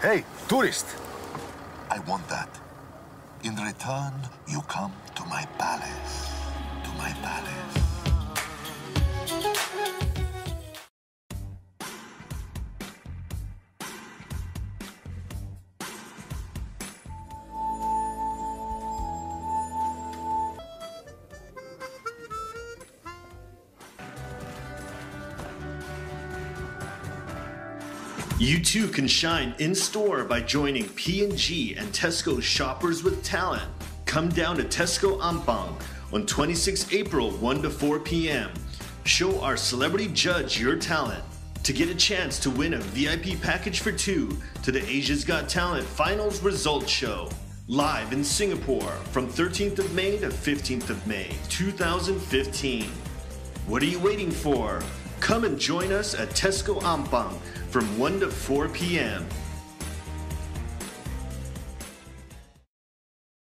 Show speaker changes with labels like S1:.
S1: Hey, tourist!
S2: I want that. In return, you come to my palace.
S3: You too can shine in store by joining P&G and Tesco Shoppers with Talent. Come down to Tesco Ampang on 26 April 1 to 4 p.m. Show our celebrity judge your talent to get a chance to win a VIP package for two to the Asia's Got Talent Finals Results Show. Live in Singapore from 13th of May to 15th of May 2015. What are you waiting for? Come and join us at Tesco Ampang from 1 to 4 p.m.